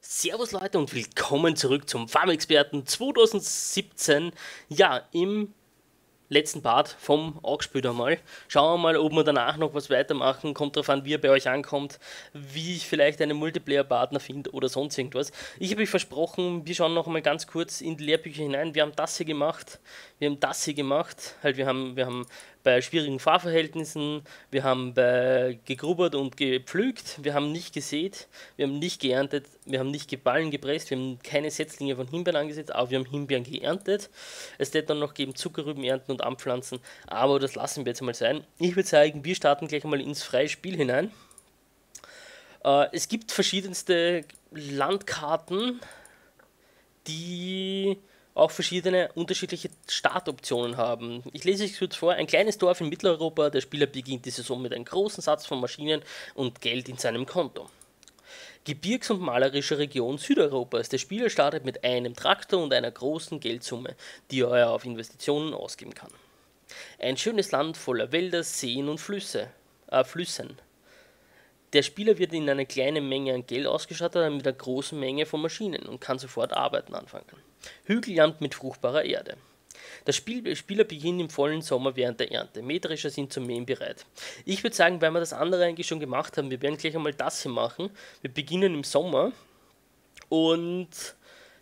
Servus Leute und willkommen zurück zum Farmexperten 2017. Ja, im letzten Part vom Augspiel einmal. Schauen wir mal, ob wir danach noch was weitermachen. Kommt darauf an, wie er bei euch ankommt, wie ich vielleicht einen Multiplayer-Partner finde oder sonst irgendwas. Ich habe euch versprochen, wir schauen noch einmal ganz kurz in die Lehrbücher hinein. Wir haben das hier gemacht, wir haben das hier gemacht. Halt, wir haben, wir haben bei schwierigen Fahrverhältnissen, wir haben bei gegrubbert und gepflügt, wir haben nicht gesät, wir haben nicht geerntet, wir haben nicht Ballen gepresst, wir haben keine Setzlinge von Himbeeren angesetzt, aber wir haben Himbeeren geerntet. Es wird dann noch geben Zuckerrüben ernten und anpflanzen, aber das lassen wir jetzt mal sein. Ich würde sagen, wir starten gleich mal ins freie Spiel hinein. Äh, es gibt verschiedenste Landkarten, die auch verschiedene unterschiedliche Startoptionen haben. Ich lese es kurz vor. Ein kleines Dorf in Mitteleuropa. Der Spieler beginnt die Saison mit einem großen Satz von Maschinen und Geld in seinem Konto. Gebirgs- und malerische Region Südeuropas. Der Spieler startet mit einem Traktor und einer großen Geldsumme, die er auf Investitionen ausgeben kann. Ein schönes Land voller Wälder, Seen und Flüsse, äh, Flüssen. Der Spieler wird in eine kleine Menge an Geld ausgestattet mit einer großen Menge von Maschinen und kann sofort arbeiten anfangen. Hügelland mit fruchtbarer Erde. Der Spiel, Spieler beginnt im vollen Sommer während der Ernte. Mähdrescher sind zum Mähen bereit. Ich würde sagen, weil wir das andere eigentlich schon gemacht haben, wir werden gleich einmal das hier machen. Wir beginnen im Sommer und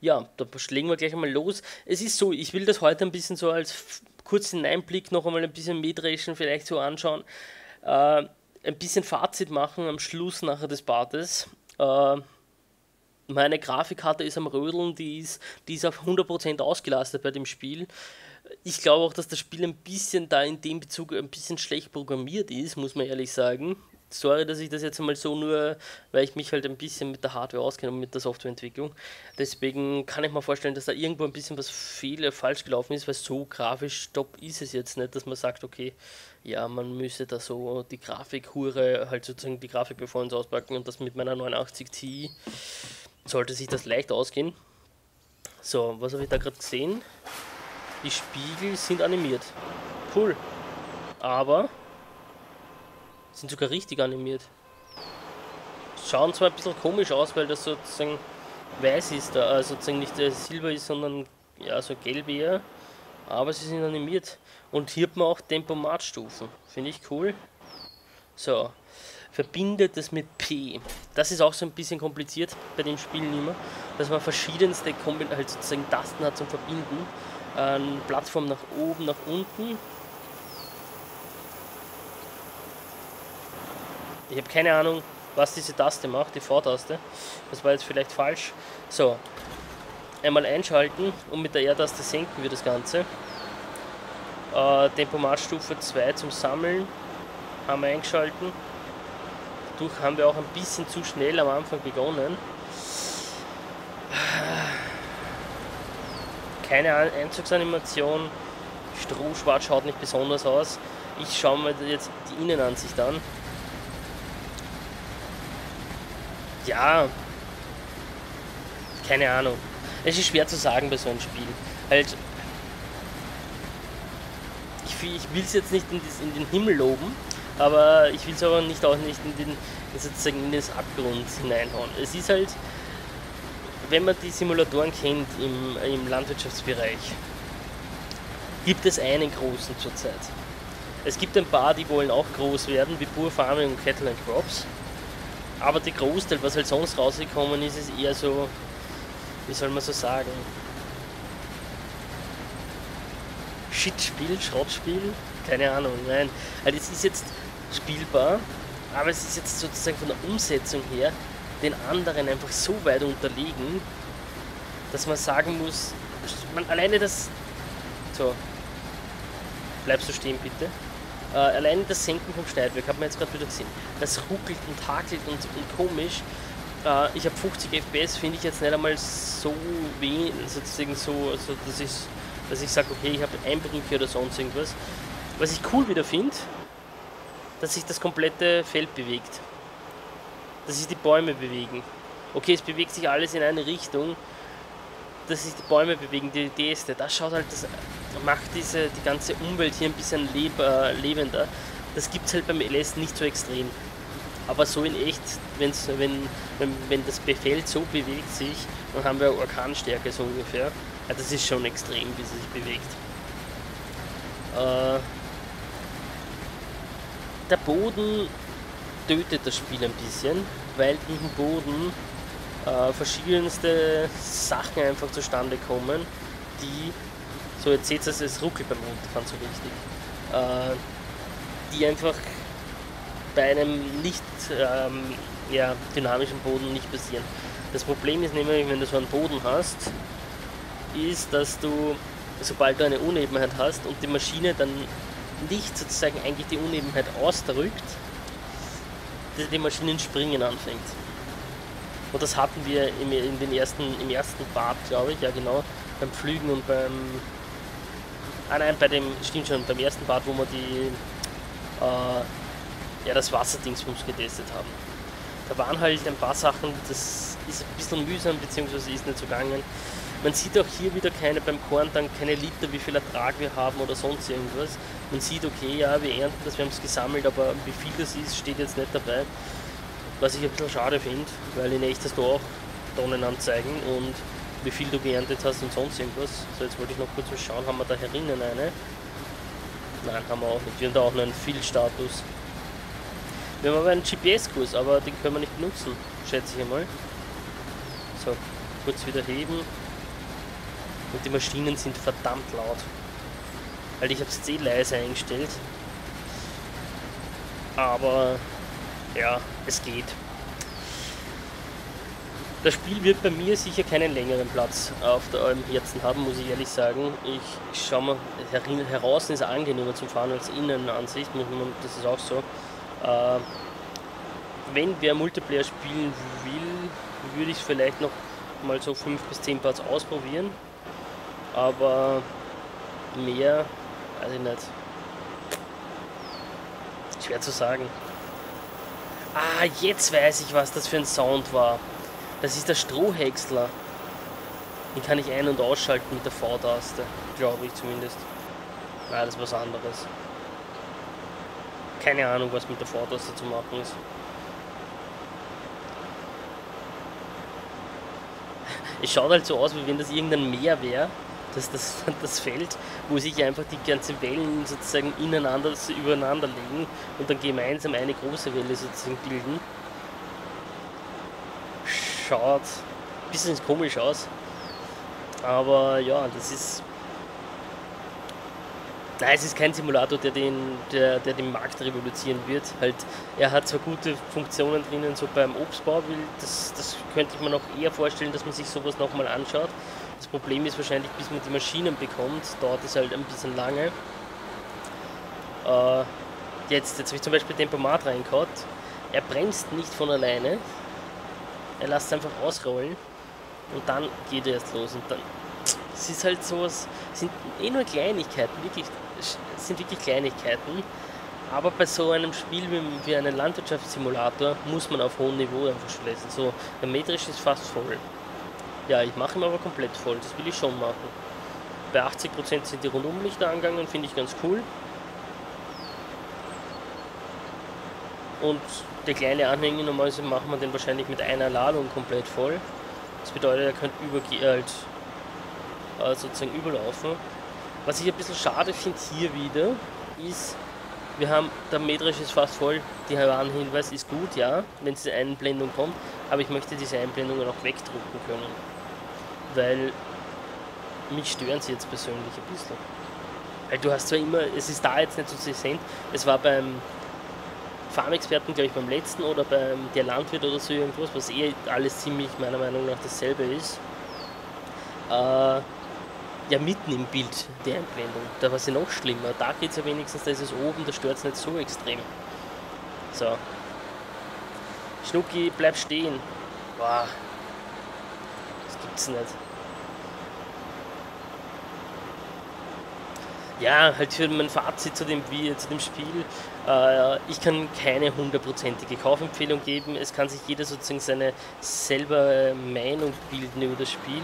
ja, da legen wir gleich einmal los. Es ist so, ich will das heute ein bisschen so als kurzen Einblick noch einmal ein bisschen Mähdreschen vielleicht so anschauen. Äh, ein bisschen Fazit machen am Schluss nachher des Partes. Äh, meine Grafikkarte ist am Rödeln, die ist, die ist auf 100% ausgelastet bei dem Spiel. Ich glaube auch, dass das Spiel ein bisschen da in dem Bezug ein bisschen schlecht programmiert ist, muss man ehrlich sagen. Sorry, dass ich das jetzt einmal so nur, weil ich mich halt ein bisschen mit der Hardware auskenne und mit der Softwareentwicklung. Deswegen kann ich mir vorstellen, dass da irgendwo ein bisschen was fehl, falsch gelaufen ist, weil so grafisch top ist es jetzt nicht, dass man sagt, okay, ja, man müsse da so die Grafikhure, halt sozusagen die Grafik bevor uns auspacken und das mit meiner 89 Ti sollte sich das leicht ausgehen. So, was habe ich da gerade gesehen? Die Spiegel sind animiert. Cool. Aber sind sogar richtig animiert. Schauen zwar ein bisschen komisch aus, weil das sozusagen weiß ist, also sozusagen nicht Silber ist, sondern ja, so gelb eher. Aber sie sind animiert. Und hier hat man auch Tempomatstufen. Finde ich cool. So, verbindet es mit P. Das ist auch so ein bisschen kompliziert bei dem Spiel immer, dass man verschiedenste Kombin halt sozusagen Tasten hat zum Verbinden. Ähm, Plattform nach oben, nach unten. Ich habe keine Ahnung, was diese Taste macht, die V-Taste. Das war jetzt vielleicht falsch. So, einmal einschalten und mit der R-Taste senken wir das Ganze. Äh, Tempomatstufe 2 zum Sammeln haben wir eingeschalten. Dadurch haben wir auch ein bisschen zu schnell am Anfang begonnen. Keine Einzugsanimation. Strohschwarz schaut nicht besonders aus. Ich schaue mir jetzt die Innenansicht an. Ja, keine Ahnung. Es ist schwer zu sagen bei so einem Spiel. Halt, ich, ich will es jetzt nicht in, das, in den Himmel loben, aber ich will es aber nicht auch nicht in den sozusagen in den Abgrund hineinhauen. Es ist halt, wenn man die Simulatoren kennt im, im Landwirtschaftsbereich, gibt es einen großen zurzeit. Es gibt ein paar, die wollen auch groß werden, wie Pure Farming und Cattle and Crops. Aber der Großteil, was halt sonst rausgekommen ist, ist eher so, wie soll man so sagen, Shit-Spiel, Schrottspiel, keine Ahnung, nein. Also es ist jetzt spielbar, aber es ist jetzt sozusagen von der Umsetzung her den anderen einfach so weit unterlegen, dass man sagen muss, man alleine das. So, bleibst du stehen bitte. Äh, alleine das Senken vom Schneidwerk hat man jetzt gerade wieder gesehen. Das ruckelt und hakelt und, und komisch. Äh, ich habe 50 FPS, finde ich jetzt nicht einmal so wenig, sozusagen so, also dass ich, dass ich sage, okay, ich habe Einbrüche oder sonst irgendwas. Was ich cool wieder finde, dass sich das komplette Feld bewegt. Dass sich die Bäume bewegen. Okay, es bewegt sich alles in eine Richtung, dass sich die Bäume bewegen, die Idee ist, das schaut halt, das macht diese, die ganze Umwelt hier ein bisschen leb, äh, lebender. Das gibt es halt beim LS nicht so extrem. Aber so in echt, wenn's, wenn, wenn, wenn das Befehl so bewegt sich, dann haben wir Orkanstärke so ungefähr. Ja, das ist schon extrem, wie sie sich bewegt. Äh, der Boden tötet das Spiel ein bisschen, weil dem Boden äh, verschiedenste Sachen einfach zustande kommen, die, so jetzt seht ihr es, ruckelt beim Runterfahren so richtig, äh, die einfach bei einem nicht ähm, ja, dynamischen Boden nicht passieren. Das Problem ist nämlich, wenn du so einen Boden hast, ist, dass du, sobald du eine Unebenheit hast und die Maschine dann nicht sozusagen eigentlich die Unebenheit ausdrückt, dass die Maschinen springen anfängt. Und das hatten wir im, in den ersten, im ersten Part, glaube ich, ja genau, beim Flügen und beim. Ah nein, bei dem, stimmt schon, beim ersten Part, wo wir die äh, ja, das Wasserdingsbums getestet haben. Da waren halt ein paar Sachen, das ist ein bisschen mühsam, beziehungsweise ist nicht so gegangen. Man sieht auch hier wieder keine beim Korn dann keine Liter, wie viel Ertrag wir haben oder sonst irgendwas. Man sieht, okay, ja, wir ernten das, wir haben es gesammelt, aber wie viel das ist, steht jetzt nicht dabei. Was ich ein bisschen schade finde, weil in echt hast du auch Tonnen anzeigen und wie viel du geerntet hast und sonst irgendwas. So, jetzt wollte ich noch kurz mal schauen, haben wir da herinnen eine? Nein, haben wir auch nicht. Wir haben da auch nur einen Viel-Status. Wir haben aber einen GPS-Kurs, aber den können wir nicht benutzen, schätze ich einmal. So, kurz wieder heben. Und die Maschinen sind verdammt laut. Weil ich habe es eh leise eingestellt. Aber ja, es geht. Das Spiel wird bei mir sicher keinen längeren Platz auf der Alm Herzen haben, muss ich ehrlich sagen. Ich schaue mal, heraus ist angenehmer zum Fahren als Innenansicht, das ist auch so. Äh, wenn wer Multiplayer spielen will, würde ich es vielleicht noch mal so 5 bis 10 Parts ausprobieren. Aber mehr, weiß ich nicht. Schwer zu sagen. Ah, jetzt weiß ich, was das für ein Sound war. Das ist der Strohhäcksler. Den kann ich ein- und ausschalten mit der V-Taste. Glaube ich zumindest. Nein, das ist was anderes. Keine Ahnung, was mit der V-Taste zu machen ist. Es schaut halt so aus, wie wenn das irgendein Meer wäre das, das, das Feld, wo sich einfach die ganzen Wellen sozusagen ineinander, übereinander legen und dann gemeinsam eine große Welle sozusagen bilden. Schaut ein bisschen komisch aus. Aber ja, das ist. Nein, es ist kein Simulator, der den, der, der den Markt revolutionieren wird. Halt, er hat zwar gute Funktionen drinnen, so beim Obstbau, das, das könnte ich mir noch eher vorstellen, dass man sich sowas nochmal anschaut. Das Problem ist wahrscheinlich, bis man die Maschinen bekommt, dauert es halt ein bisschen lange. Äh, jetzt, jetzt habe ich zum Beispiel Tempomat reingehauen. Er bremst nicht von alleine. Er lässt es einfach ausrollen und dann geht er erst los. Und dann, es ist halt sowas, sind eh nur Kleinigkeiten, wirklich, sind wirklich Kleinigkeiten. Aber bei so einem Spiel wie, einem Landwirtschaftssimulator muss man auf hohem Niveau einfach schließen. So, der metrisch ist fast voll. Ja, ich mache ihn aber komplett voll, das will ich schon machen. Bei 80% sind die Rundumlichter angegangen, finde ich ganz cool. Und der kleine Anhänger, normalerweise machen wir den wahrscheinlich mit einer Ladung komplett voll. Das bedeutet, er könnte halt, äh, sozusagen überlaufen. Was ich ein bisschen schade finde hier wieder, ist, wir haben, der metrisch ist fast voll, die Warnhinweis ist gut, ja, wenn diese Einblendung kommt, aber ich möchte diese Einblendungen auch wegdrucken können weil mich stören sie jetzt persönlich ein bisschen. Weil du hast zwar immer, es ist da jetzt nicht so sehen, es war beim Farmexperten, glaube ich, beim letzten oder beim Der Landwirt oder so irgendwas, was eh alles ziemlich meiner Meinung nach dasselbe ist. Äh, ja, mitten im Bild der Einblendung. Da war sie noch schlimmer. Da geht es ja wenigstens, da ist es oben, da stört es nicht so extrem. So. Schnucki, bleib stehen. Boah. Das gibt's nicht. ja, halt für mein Fazit zu dem, zu dem Spiel. Äh, ich kann keine hundertprozentige Kaufempfehlung geben. Es kann sich jeder sozusagen seine selber Meinung bilden über das Spiel.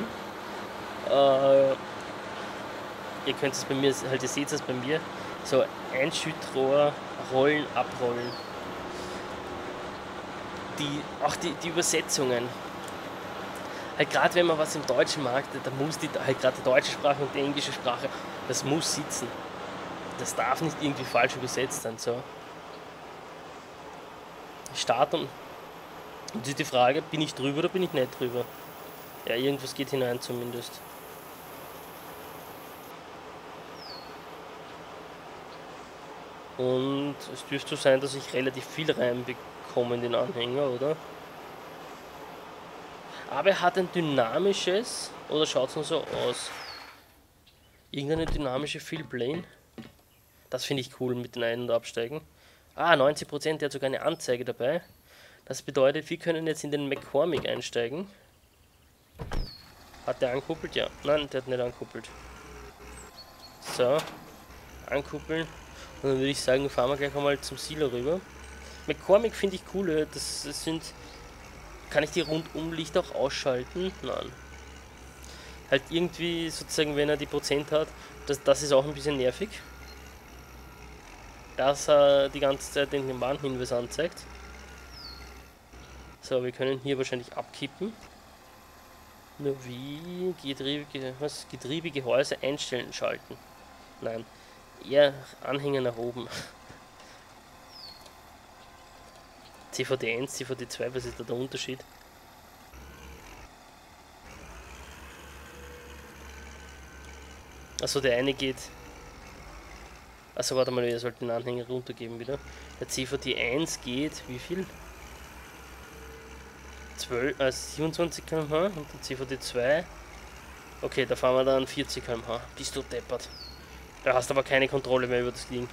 Äh, ihr könnt es bei mir, halt ihr seht es bei mir, so Einschüttrohr, Rollen, Abrollen. die, auch die, die Übersetzungen. Halt gerade wenn man was im Deutschen mag, da muss die, halt gerade die deutsche Sprache und die englische Sprache, das muss sitzen. Das darf nicht irgendwie falsch übersetzt sein. So. Start und die Frage, bin ich drüber oder bin ich nicht drüber? Ja, irgendwas geht hinein zumindest. Und es dürfte so sein, dass ich relativ viel reinbekomme in den Anhänger, oder? Aber er hat ein dynamisches, oder schaut es nur so aus? Irgendeine dynamische Fillplane. Das finde ich cool mit den Ein- und Absteigen. Ah, 90%, der hat sogar eine Anzeige dabei. Das bedeutet, wir können jetzt in den McCormick einsteigen. Hat der ankuppelt? Ja. Nein, der hat nicht ankuppelt. So. Ankuppeln. Und dann würde ich sagen, fahren wir gleich einmal zum Silo rüber. McCormick finde ich cool. Das, das sind. Kann ich die Rundumlichter auch ausschalten? Nein. Halt irgendwie sozusagen, wenn er die Prozent hat, das, das ist auch ein bisschen nervig. Dass er die ganze Zeit den Warnhinweis anzeigt. So, wir können hier wahrscheinlich abkippen. Nur wie Getriebe, was, Getriebegehäuse einstellen schalten. Nein, eher Anhänger nach oben. CVD 1, CVD 2, was ist da der Unterschied? Also der eine geht. Also warte mal, wir sollten den Anhänger runtergeben wieder. Der CVD 1 geht, wie viel? 12, äh, 27 km/h und der CVD 2. Okay, da fahren wir dann 40 km/h. Bist du deppert. Da hast aber keine Kontrolle mehr über das Ding.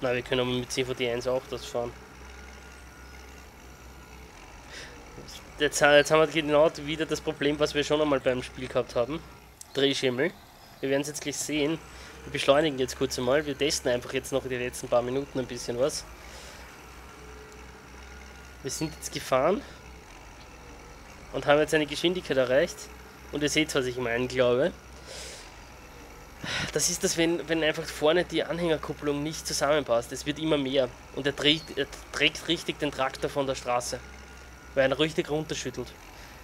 Na, wir können aber mit CVD 1 auch das fahren. Jetzt, jetzt haben wir genau wieder das Problem, was wir schon einmal beim Spiel gehabt haben. Drehschimmel. Wir werden es jetzt gleich sehen. Wir beschleunigen jetzt kurz einmal. Wir testen einfach jetzt noch die letzten paar Minuten ein bisschen was. Wir sind jetzt gefahren und haben jetzt eine Geschwindigkeit erreicht. Und ihr seht, was ich meine, glaube. Das ist das, wenn, wenn einfach vorne die Anhängerkupplung nicht zusammenpasst. Es wird immer mehr. Und er trägt, er trägt richtig den Traktor von der Straße. Weil er richtig runterschüttelt.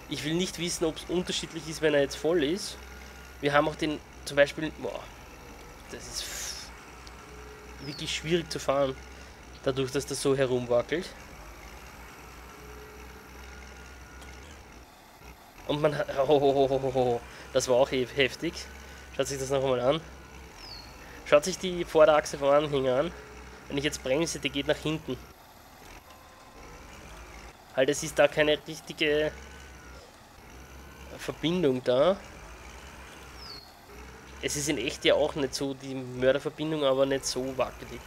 Ich will nicht wissen, ob es unterschiedlich ist, wenn er jetzt voll ist. Wir haben auch den, zum Beispiel, boah, das ist wirklich schwierig zu fahren. Dadurch, dass das so herumwackelt. Und man hat. Oh, oh, oh, oh, das war auch heftig. Schaut sich das noch einmal an. Schaut sich die Vorderachse vom Anhänger an. Wenn ich jetzt bremse, die geht nach hinten. Halt, es ist da keine richtige Verbindung da. Es ist in echt ja auch nicht so die Mörderverbindung, aber nicht so wackelig.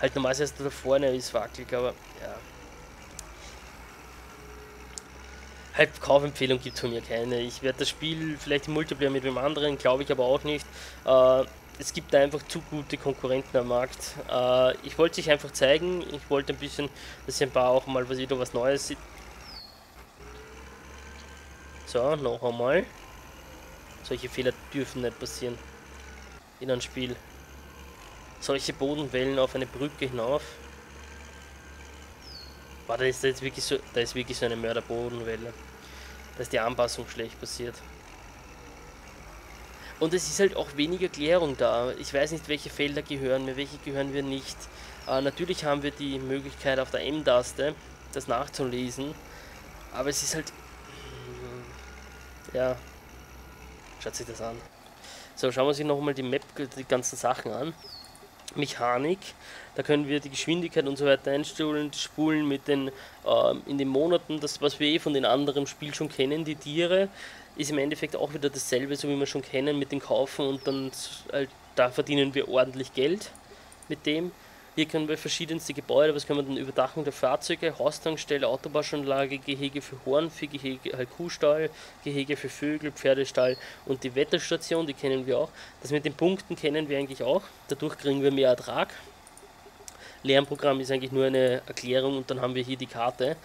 Halt normalerweise da vorne ist wackelig, aber ja. Halt Kaufempfehlung gibt es von mir keine. Ich werde das Spiel vielleicht im Multiplayer mit dem anderen, glaube ich aber auch nicht. Äh, es gibt einfach zu gute Konkurrenten am Markt. Äh, ich wollte sich einfach zeigen, ich wollte ein bisschen, dass ihr ein paar auch mal was wieder was Neues sieht. So, noch einmal. Solche Fehler dürfen nicht passieren in einem Spiel. Solche Bodenwellen auf eine Brücke hinauf. War da ist jetzt wirklich so, da ist wirklich so eine Mörderbodenwelle. Da ist die Anpassung schlecht passiert. Und es ist halt auch weniger Klärung da. Ich weiß nicht, welche Felder gehören mir, welche gehören wir nicht. Äh, natürlich haben wir die Möglichkeit auf der M-Taste das nachzulesen. Aber es ist halt. Ja. Schaut sich das an. So, schauen wir sich nochmal die Map, die ganzen Sachen an. Mechanik. Da können wir die Geschwindigkeit und so weiter einstellen, die Spulen mit den äh, in den Monaten, das was wir eh von den anderen Spielen schon kennen, die Tiere, ist im Endeffekt auch wieder dasselbe, so wie wir schon kennen mit den Kaufen und dann halt, da verdienen wir ordentlich Geld mit dem. Hier können wir verschiedenste Gebäude, was können wir dann Überdachung der Fahrzeuge, Haustankstelle, Autobahnanlage, Gehege für Hornvieh, Gehege, halt Kuhstall, Gehege für Vögel, Pferdestall und die Wetterstation, die kennen wir auch. Das mit den Punkten kennen wir eigentlich auch. Dadurch kriegen wir mehr Ertrag. Lernprogramm ist eigentlich nur eine Erklärung und dann haben wir hier die Karte.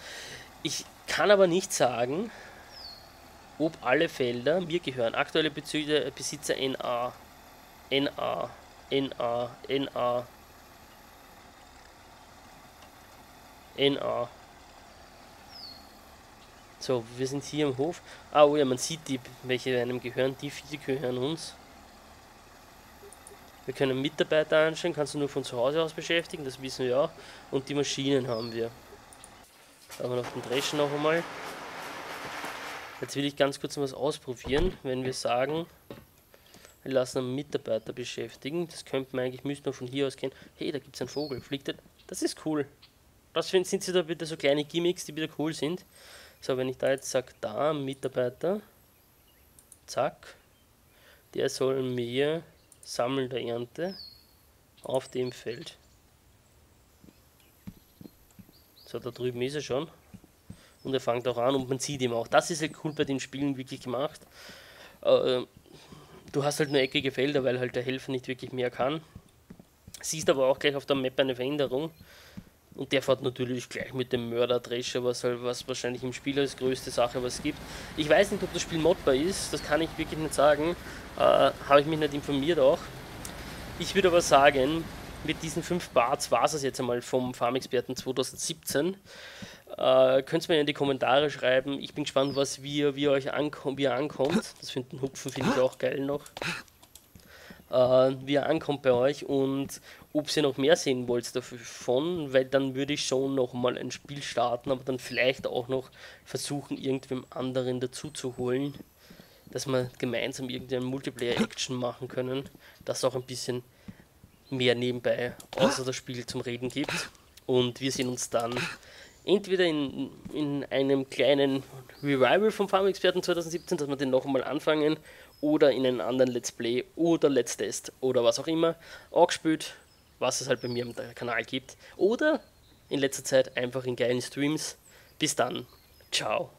Ich kann aber nicht sagen, ob alle Felder mir gehören. Aktuelle Besitzer NA, NA, NA, NA, NA. So, wir sind hier im Hof. Ah, oh ja, man sieht die, welche einem gehören. Die vier gehören uns. Wir können Mitarbeiter einstellen, kannst du nur von zu Hause aus beschäftigen, das wissen wir auch. Und die Maschinen haben wir. Da haben wir noch den Dreschen noch einmal. Jetzt will ich ganz kurz was ausprobieren, wenn wir sagen, wir lassen einen Mitarbeiter beschäftigen. Das könnte man eigentlich, müsste man von hier aus kennen. Hey, da gibt es einen Vogel, fliegt der? Das ist cool. Das sind sie da wieder so kleine Gimmicks, die wieder cool sind. So, wenn ich da jetzt sage, da, Mitarbeiter, zack, der soll mir Sammeln der Ernte auf dem Feld. So, da drüben ist er schon. Und er fängt auch an und man sieht ihm auch. Das ist halt cool bei den Spielen wirklich gemacht. Äh, du hast halt nur eckige Felder, weil halt der Helfer nicht wirklich mehr kann. Siehst aber auch gleich auf der Map eine Veränderung. Und der fährt natürlich gleich mit dem Mörder-Drescher, was, halt, was wahrscheinlich im Spiel als größte Sache was gibt. Ich weiß nicht, ob das Spiel modbar ist, das kann ich wirklich nicht sagen. Äh, Habe ich mich nicht informiert auch. Ich würde aber sagen, mit diesen fünf Parts war es jetzt einmal vom Farmexperten 2017. Äh, könnt ihr mir in die Kommentare schreiben. Ich bin gespannt, was wir, wie, euch ankom wie ihr ankommt. Das finden Hupfen finde ich auch geil noch. Äh, wie er ankommt bei euch und ob ihr noch mehr sehen wollt davon, weil dann würde ich schon noch mal ein Spiel starten, aber dann vielleicht auch noch versuchen, irgendwem anderen dazu zu holen, dass wir gemeinsam irgendeine Multiplayer-Action machen können, das auch ein bisschen mehr nebenbei außer das Spiel zum Reden gibt. Und wir sehen uns dann entweder in, in einem kleinen Revival vom Farm Experten 2017, dass wir den noch einmal anfangen, oder in einem anderen Let's Play oder Let's Test oder was auch immer auch gespielt was es halt bei mir am Kanal gibt. Oder in letzter Zeit einfach in geilen Streams. Bis dann. Ciao.